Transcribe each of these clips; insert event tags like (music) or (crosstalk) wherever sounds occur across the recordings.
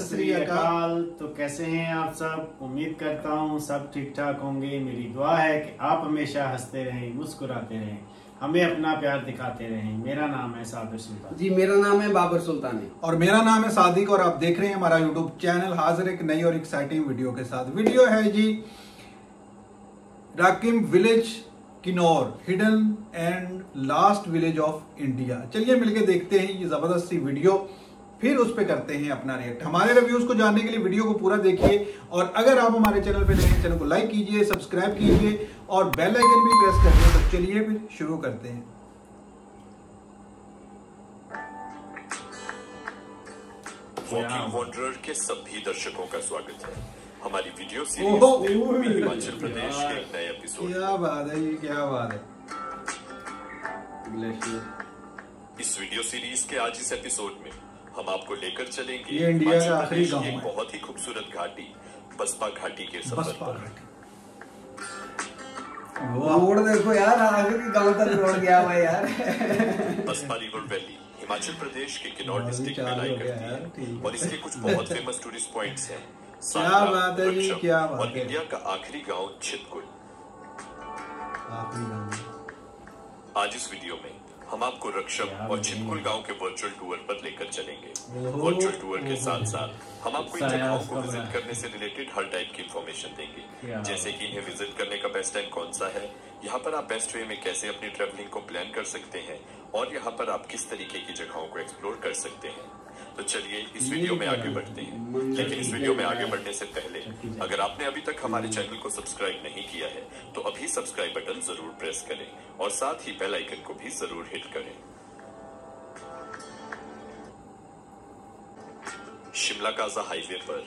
श्री अकाल। तो कैसे हैं आप सब? उम्मीद करता हूँ सब ठीक ठाक होंगे। मेरी दुआ है कि आप हमेशा हँसते रहें मुस्कुराते रहें हमें अपना प्यार दिखाते रहें। मेरा नाम है साबिर सुल्तान। जी मेरा नाम है बाबर सुल्तानी। और मेरा नाम है सादिक और आप देख रहे हैं हमारा यूट्यूब चैनल हाजिर एक नई और एक्साइटिंग वीडियो के साथ। वीडियो है जी Rakchham village Kinnaur hidden and last village of India चलिए मिलके देखते हैं ये ज़बरदस्त सी वीडियो फिर उस पर करते हैं अपना रिएक्ट हमारे रिव्यूज़ को जानने के लिए वीडियो को पूरा देखिए और अगर आप हमारे चैनल पर नए चैनल को लाइक कीजिए सब्सक्राइब कीजिए और बेल आइकन भी प्रेस कर दिए। तो चलिए फिर शुरू करते हैं। वॉकिंग वॉन्डरर के सभी दर्शकों का स्वागत है। हमारी वीडियो सीरीज़ में हिमाचल प्रदेश के एक नए एपिसोड क्या बात है ये क्या बात है। इस वीडियो सीरीज़ के आज इस एपिसोड में हम आपको लेकर चलेंगे। ये इंडिया का आखिरी गाँव है। बहुत ही खूबसूरत घाटी बसपा घाटी के सफ़र पर। रोड देखो यार आखिरी गाँव तक रोड गया हुआ यार। बसपा रिवर वैली हिमाचल प्रदेश के किन्नौर डिस्ट्रिक्ट में लाई करती है। और इसके कुछ बहुत फ़ेमस टूरिस्ट पॉइंट्स हैं। (laughs) क्या बात है जी, क्या बात और है। इंडिया का आखिरी गाँव छितकुल। आखिरी गाँव। आज इस वीडियो में हम आपको रक्षक और छिपकुल गाँव के वर्चुअल टूर पर लेकर चलेंगे। वर्चुअल टूर के साथ साथ हम आपको इन जगहों को विज़िट करने से रिलेटेड हर टाइप की इन्फॉर्मेशन देंगे। जैसे कि इन्हें विज़िट करने का बेस्ट टाइम कौन सा है यहाँ पर आप बेस्ट वे में कैसे अपनी ट्रेवलिंग को प्लान कर सकते हैं और यहाँ पर आप किस तरीके की जगहों को एक्सप्लोर कर सकते हैं। तो चलिए इस वीडियो में आगे बढ़ते हैं। लेकिन इस वीडियो में आगे बढ़ने से पहले अगर आपने अभी तक हमारे चैनल को सब्सक्राइब नहीं किया है तो अभी सब्सक्राइब बटन ज़रूर प्रेस करें और साथ ही बेल आइकन को भी ज़रूर हिट करें। शिमला काजा हाईवे पर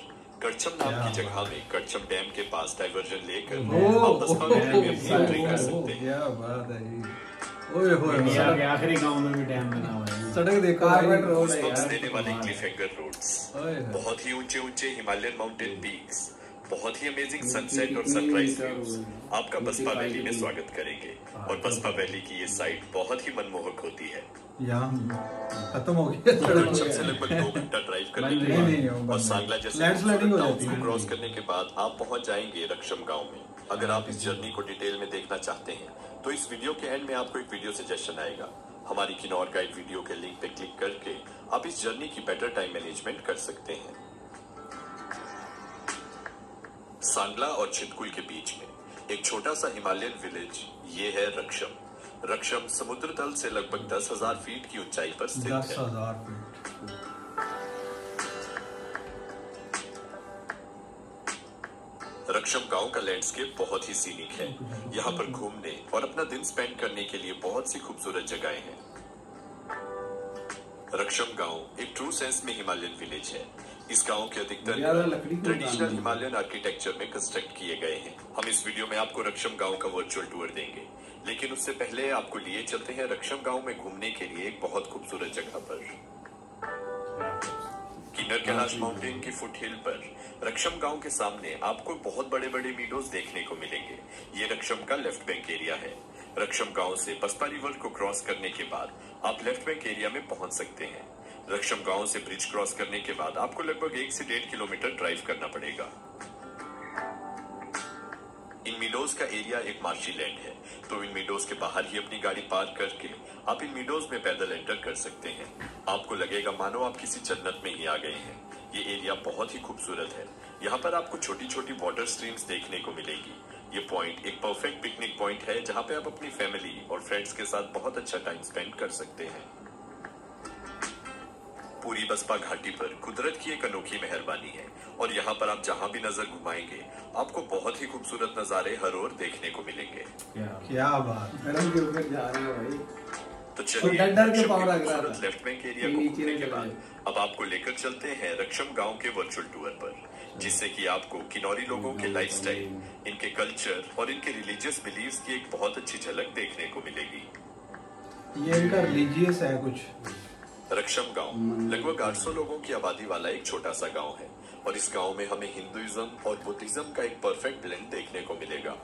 करचम नाम की जगह में करचम डैम के पास डाइवर्जन लेकर आप में अपनी एंट्री कर सकते हैं। आखिरी गाँव में भी डैम बना हुआ है सड़क देखो कार्बन रोड है यार। देने वाले क्लिफहैंगर रोड्स बहुत ही ऊँचे ऊँचे हिमालयन माउंटेन पीक्स बहुत ही अमेजिंग सनसेट और सनराइज व्यूज़ आपका बसपा वैली में स्वागत करेंगे। और बसपा वैली की ये साइट बहुत ही मनमोहक होती है। खत्म हो गया से लगभग दो घंटा ड्राइव करने के बाद और सांगला जैसे क्रॉस करने के बाद आप पहुँच जाएँगे रक्षम गाँव में। अगर आप इस जर्नी को डिटेल में देखना चाहते हैं तो इस वीडियो के एंड में आपको एक वीडियो सजेशन आएगा। हमारी किन्नौर गाइड वीडियो के लिंक पे क्लिक करके आप इस जर्नी की बेटर टाइम मैनेजमेंट कर सकते हैं। सांगला और छितकुल के बीच में एक छोटा सा हिमालयन विलेज ये है रक्षम। रक्षम समुद्र तल से लगभग दस हज़ार फीट की ऊंचाई पर स्थित है। रक्षम गाँव का लैंडस्केप बहुत ही सीनिक है। यहाँ पर घूमने और अपना दिन स्पेंड करने के लिए बहुत सी खूबसूरत जगहें हैं। रक्षम गाँव एक ट्रू सेंस में हिमालयन विलेज है। इस गाँव के अधिकतर ट्रेडिशनल हिमालयन आर्किटेक्चर में कंस्ट्रक्ट किए गए हैं। हम इस वीडियो में आपको रक्षम गाँव का वर्चुअल टूर देंगे। लेकिन उससे पहले आपको लिए चलते हैं रक्षम गाँव में घूमने के लिए एक बहुत खूबसूरत जगह पर। किन्नर कैलाश माउंटेन की फुट हिल पर रक्षम गाँव के सामने आपको बहुत बड़े बड़े मीडोज देखने को मिलेंगे। ये रक्षम का लेफ़्ट बैंक एरिया है। रक्षम गाँव से बसपा रिवर को क्रॉस करने के बाद आप लेफ़्ट बैंक एरिया में पहुँच सकते हैं। रक्षम गाँव से ब्रिज क्रॉस करने के बाद आपको लगभग एक से डेढ़ किलोमीटर ड्राइव करना पड़ेगा। इन मीडोज का एरिया एक मार्शी लैंड है तो इन मीडोज के बाहर ही अपनी गाड़ी पार्क करके आप इन मीडोज में पैदल एंटर कर सकते हैं। आपको लगेगा, मानो आप किसी जन्नत में ही आ गए हैं। ये एरिया बहुत ही खूबसूरत है। यहाँ पर आपको छोटी छोटी वाटर स्ट्रीम्स देखने को मिलेगी। ये पॉइंट एक परफेक्ट पिकनिक पॉइंट है, जहाँ पे आप अपनी फैमिली और फ्रेंड्स के साथ बहुत अच्छा टाइम स्पेंड कर सकते हैं। पूरी बसपा घाटी पर कुदरत की एक अनोखी मेहरबानी है, और यहाँ पर आप जहाँ भी नज़र घुमाएँगे, आपको बहुत ही खूबसूरत नजारे हर ओर देखने को मिलेंगे। क्या क्या बात जा रहे हैं भाई। तो चलिए खूबसूरत था। लेफ़्ट बैंक एरिया को घूमने के बाद अब आपको लेकर चलते हैं रक्षम गाँव के वर्चुअल टूर पर जिससे कि आपको किन्नौरी लोगों के लाइफस्टाइल इनके कल्चर और इनके रिलीजियस बिलीव्स की एक बहुत अच्छी झलक देखने को मिलेगी। ये इनका रिलीजियस है कुछ। रक्षम गाँव लगभग 800 लोगों की आबादी वाला एक छोटा सा गाँव है और इस गाँव में हमें हिंदुइज्म और बुद्धिज्म का एक परफेक्ट ब्लेंड देखने को मिलेगा।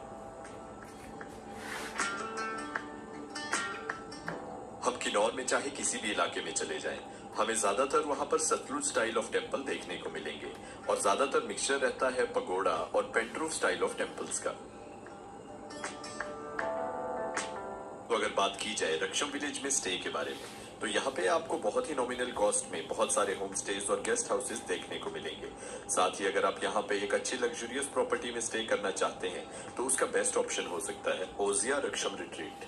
किन्नौर में चाहे किसी भी इलाके में चले जाएँ, हमें ज़्यादातर वहाँ पर सतलुज स्टाइल ऑफ़ टेंपल देखने को मिलेंगे और ज़्यादातर मिक्सचर रहता है पगोड़ा और पेंट्रूफ स्टाइल ऑफ़ टेम्पल्स का। तो अगर बात की जाए रक्षम विलेज में स्टे के बारे में तो यहाँ पे आपको बहुत ही नॉमिनल कॉस्ट में बहुत सारे होम स्टेज और गेस्ट हाउसेज देखने को मिलेंगे। साथ ही अगर आप यहाँ पे एक अच्छी लग्जरियस प्रॉपर्टी में स्टे करना चाहते हैं तो उसका बेस्ट ऑप्शन हो सकता है ओजिया रक्षम रिट्रीट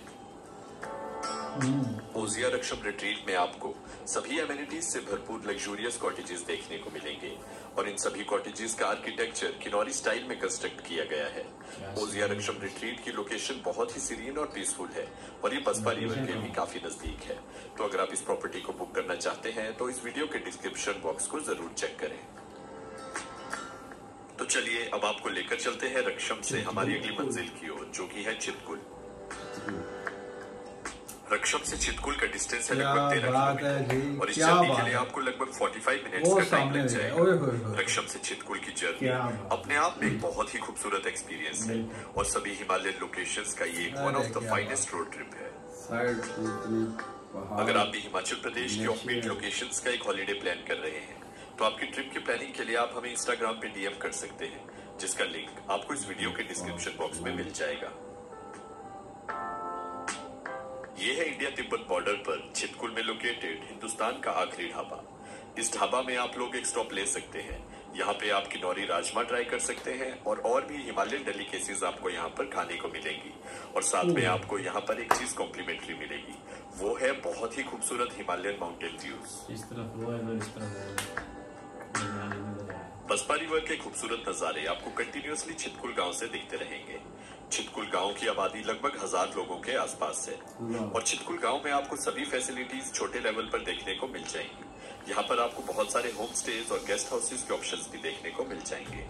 ओजिया रक्षम रिट्रीट में आपको सभी एमिनिटीज से भरपूर लग्जूरियस कॉटेजेस देखने को मिलेंगे और इन सभी कॉटेजेस का आर्किटेक्चर किनौरी स्टाइल में कंस्ट्रक्ट किया गया है। ओजिया रक्षम रिट्रीट की लोकेशन बहुत ही सीरीन और पीसफुल है और ये बसपा रिवर के भी काफ़ी नज़दीक है। तो अगर आप इस प्रॉपर्टी को बुक करना चाहते हैं तो इस वीडियो के डिस्क्रिप्शन बॉक्स को ज़रूर चेक करें। तो चलिए, अब आपको लेकर चलते हैं रक्षम से हमारी अगली मंजिल की ओर, जो कि है चितकुल रक्षम से चितकुल का डिस्टेंस है लगभग तेरह किलोमीटर। और इस जर्नी के लिए आपको लगभग 45 मिनट्स का टाइम लग जाएगा। रक्षम से चितकुल की जर्नी अपने आप में एक बहुत ही खूबसूरत एक्सपीरियंस है। और सभी हिमालयन लोकेशंस का ये one of the finest road trip है। अगर आप भी हिमाचल प्रदेश के ऑफ़ बीट लोकेशंस का एक हॉलीडे प्लान कर रहे हैं तो आपकी ट्रिप की प्लानिंग के लिए आप हमें इंस्टाग्राम पे डीएम कर सकते हैं जिसका लिंक आपको इस वीडियो के डिस्क्रिप्शन बॉक्स में मिल जाएगा। ये है इंडिया तिब्बत बॉर्डर पर चितकुल में लोकेटेड हिंदुस्तान का आखिरी ढाबा। इस ढाबा में आप लोग एक स्टॉप ले सकते हैं। यहाँ पे आप किनौरी राजमा ट्राई कर सकते हैं और और भी हिमालयन डेलिकेसीज आपको यहाँ पर खाने को मिलेंगी। और साथ में आपको यहाँ पर एक चीज़ कॉम्प्लीमेंट्री मिलेगी। वो है बहुत ही खूबसूरत Himalayan mountain views. Baspa river के खूबसूरत नजारे आपको कंटिन्यूअसली छितकुल गाँव से दिखते रहेंगे। छितकुल गाँव की आबादी लगभग हज़ार लोगों के आसपास है। और छितकुल गाँव में आपको सभी फैसिलिटीज़ छोटे लेवल पर देखने को मिल जाएँगी। यहाँ पर आपको बहुत सारे होम स्टेज और गेस्ट हाउसेज के ऑप्शंस भी देखने को मिल जाएँगे।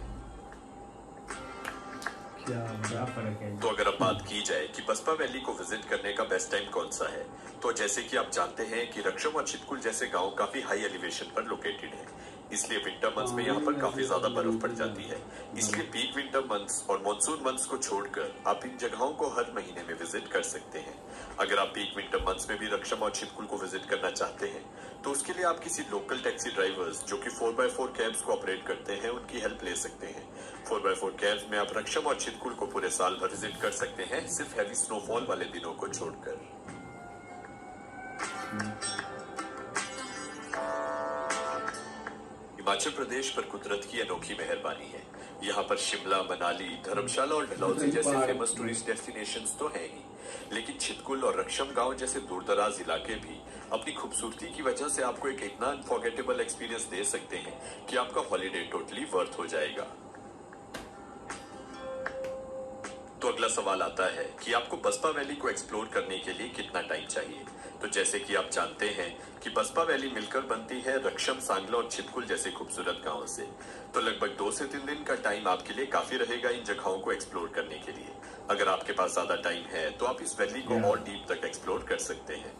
तो अगर अब बात की जाए कि बसपा वैली को विज़िट करने का बेस्ट टाइम कौन सा है तो जैसे कि आप जानते हैं कि रक्षम और चितकुल जैसे गाँव काफ़ी हाई एलिवेशन पर लोकेटेड है। इसलिए विंटर मंथ्स में यहाँ पर काफ़ी ज़्यादा बर्फ़ पड़ जाती है। इसलिए पीक विंटर मंथ्स और मानसून मंथ्स को छोड़कर आप इन जगहों को हर महीने में विज़िट कर सकते हैं। अगर आप पीक विंटर मंथ्स में भी रक्षम और चितकुल को विज़िट करना चाहते हैं तो उसके लिए आप किसी लोकल टैक्सी ड्राइवर्स जो कि फोर बाय फोर कैब्स को ऑपरेट करते हैं उनकी हेल्प ले सकते हैं। फोर बाय फोर कैब्स में आप रक्षम और चितकुल को पूरे साल भर विज़िट कर सकते हैं सिर्फ़ हैवी स्नोफॉल वाले दिनों को छोड़कर। हिमाचल प्रदेश पर कुदरत की अनोखी मेहरबानी है। यहाँ पर शिमला मनाली धर्मशाला और डलहौजी जैसे फ़ेमस टूरिस्ट डेस्टिनेशन तो है ही। लेकिन छितकुल और रक्षम गाँव जैसे दूरदराज इलाके भी अपनी खूबसूरती की वजह से आपको एक इतना अनफॉर्गेटेबल एक्सपीरियंस दे सकते हैं कि आपका हॉलीडे टोटली वर्थ हो जाएगा। अगला सवाल आता है कि आपको बसपा वैली को एक्सप्लोर करने के लिए कितना टाइम चाहिए? तो जैसे कि आप जानते हैं कि बसपा वैली मिलकर बनती है रक्षम सांगला और छितकुल जैसे खूबसूरत गाँवों से। तो लगभग दो से तीन दिन का टाइम आपके लिए काफ़ी रहेगा इन जगहों को एक्सप्लोर करने के लिए। अगर आपके पास ज़्यादा टाइम है तो आप इस वैली को और डीप तक एक्सप्लोर कर सकते हैं।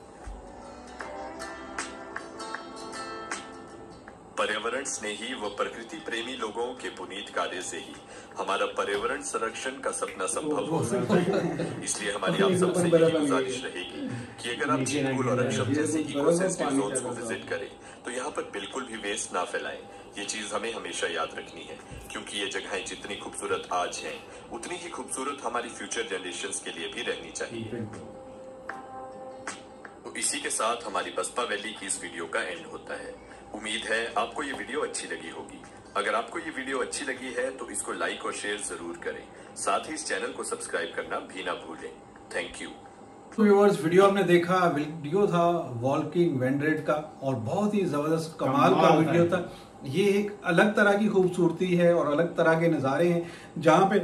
पर्यावरण स्नेही व प्रकृति प्रेमी लोगों के पुनीत कार्य से ही हमारा पर्यावरण संरक्षण का सपना संभव हो सकता है। इसलिए हमारी आप सबसे (laughs) यही गुजारिश रहेगी कि अगर आप चितकुल और अक्षम जैसे इकोसिस्टम जोन्स को विज़िट करें तो यहाँ पर बिल्कुल भी वेस्ट ना फैलाएँ। ये चीज़ हमें हमेशा याद रखनी है क्योंकि ये जगहें जितनी खूबसूरत आज हैं उतनी ही खूबसूरत हमारी फ्यूचर जनरेशन के लिए भी रहनी चाहिए। तो इसी के साथ हमारी बसपा वैली की इस वीडियो का एंड होता है। उम्मीद है आपको ये वीडियो अच्छी लगी होगी। अगर आपको ये वीडियो अच्छी लगी है तो इसको लाइक और शेयर ज़रूर करें। साथ ही इस चैनल को सब्सक्राइब करना भी ना भूलें। थैंक यू तो व्यूअर्स वीडियो आपने देखा वीडियो था वॉल्किंग वेंड्रेड का और बहुत ही ज़बरदस्त कमाल का कमाल वीडियो था। ये एक अलग तरह की खूबसूरती है और अलग तरह के नज़ारे हैं जहाँ पे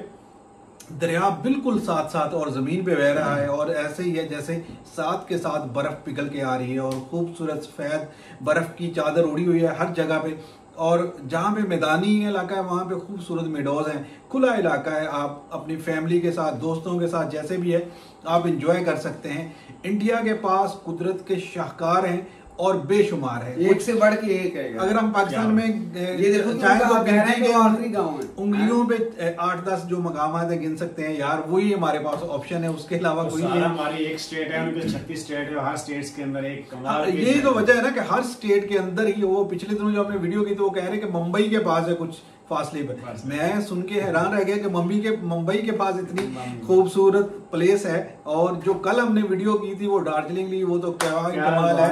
दरिया बिल्कुल साथ साथ और ज़मीन पे बह रहा है और ऐसे ही है जैसे साथ के साथ बर्फ़ पिघल के आ रही है और खूबसूरत सफ़ेद बर्फ़ की चादर उड़ी हुई है हर जगह पे। और जहाँ पे मैदानी इलाका है, वहाँ पे खूबसूरत मेडोज हैं। खुला इलाका है, आप अपनी फैमिली के साथ, दोस्तों के साथ जैसे भी है, आप इंजॉय कर सकते हैं। इंडिया के पास कुदरत के शाहकार हैं और बेशुमार है। एक से बढ़ के एक है। अगर हम पाकिस्तान में ये देखो चाहे तो गिनती के आखिरी गाँव है। उंगलियों पे आठ दस जो मकाम है गिन सकते हैं यार वही हमारे पास ऑप्शन है उसके अलावा तो कोई नहीं हमारी एक स्टेट है उनके छत्तीस स्टेट है हर स्टेट्स के अंदर एक हाँ, कमाल की यही तो वजह है ना कि हर स्टेट के अंदर ही वो पिछले दिनों जो आपने वीडियो की तो वो कह रहे हैं कि मुंबई के पास है कुछ फासले पे फासले। मैं सुन के हैरान रह गया कि मुंबई के मुंबई के पास इतनी खूबसूरत प्लेस है और जो कल हमने वीडियो की थी वो दार्जिलिंग ली वो तो क्या कमाल है।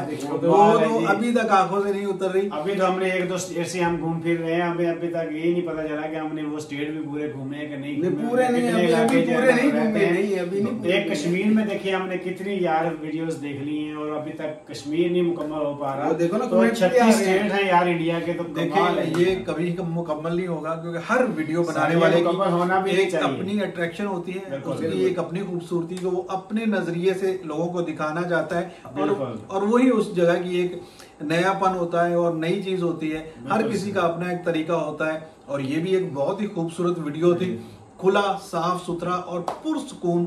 वो है तो अभी तक आँखों से नहीं उतर रही। अभी तो हमने एक दो स्टेट से हम घूम फिर रहे हैं अभी अभी तक यही नहीं पता चला कि हमने वो स्टेट भी पूरे घूमे हैं कि नहीं पूरे नहीं, अभी- पूरे नहीं घूमे, नहीं, अभी नहीं एक कश्मीर में देखिए हमने कितनी यार वीडियोस देख ली हैं और अभी तक कश्मीर नहीं मुकम्मल हो पा रहा। देखो ना, तो छत्तीस स्टेट हैं। यार इंडिया के तो देखिए ये कभी मुकम्मल नहीं होगा क्योंकि हर वीडियो बनाने वाले होना भी एक अपनी अट्रैक्शन होती है उसकी एक अपनी खूबसूरती को वो अपने नज़रिए से लोगों को दिखाना चाहता है और और वही उस जगह की एक नयापन होता है और नई चीज़ होती है। हर किसी का अपना एक तरीका होता है और ये भी एक बहुत ही खूबसूरत वीडियो थी। खुला साफ़ सुथरा और पुरसकून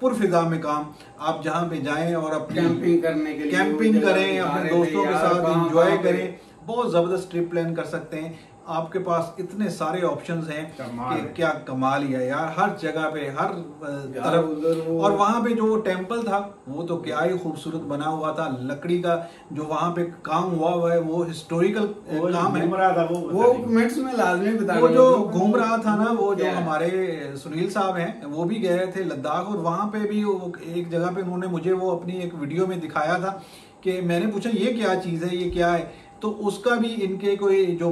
पुरफिजा में काम। आप जहाँ पे जाएँ और अपनी कैंपिंग करने के लिए कैंपिंग करें अपने दोस्तों के साथ एंजॉय करें। बहुत ज़बरदस्त ट्रिप प्लान कर सकते हैं। आपके पास इतने सारे ऑप्शंस हैं कि। क्या कमाल ही है यार। हर जगह पे हर तरफ़। और वहाँ पे जो वो टेंपल था वो तो क्या ही खूबसूरत बना हुआ था। लकड़ी का जो वहाँ पे काम हुआ हुआ है वो हिस्टोरिकल काम है। रहा था वो वो में लाजमी बता वो जो घूम रहा था ना वो जो हमारे सुनील साहब हैं वो भी गए थे लद्दाख। और वहाँ पे भी एक जगह पे उन्होंने मुझे वो अपनी एक वीडियो में दिखाया था कि मैंने पूछा ये क्या चीज़ है? ये क्या है? तो उसका भी इनके कोई जो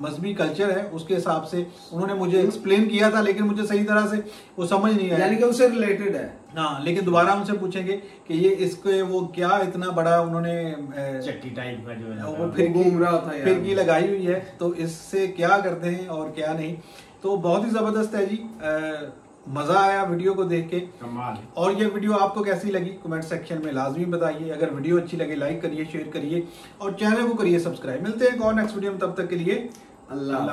मजहबी कल्चर है उसके हिसाब से उन्होंने मुझे एक्सप्लेन किया था लेकिन मुझे सही तरह से वो समझ नहीं आया। यानी कि उससे रिलेटेड है। हाँ लेकिन दोबारा उनसे पूछेंगे कि ये इसके वो क्या इतना बड़ा उन्होंने चक्की टाइप का जो है वो फिर घूम रहा था। फिरकी लगाई हुई है। तो इससे क्या करते हैं और क्या नहीं? तो बहुत ही ज़बरदस्त है जी। मज़ा आया वीडियो को देख के। कमाल। और ये वीडियो आपको कैसी लगी? कमेंट सेक्शन में लाजमी बताइए। अगर वीडियो अच्छी लगे लाइक करिए शेयर करिए और चैनल को करिए सब्सक्राइब मिलते हैं और नेक्स्ट वीडियो में। तब तक के लिए अल्लाह